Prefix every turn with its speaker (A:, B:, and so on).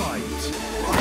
A: Fight!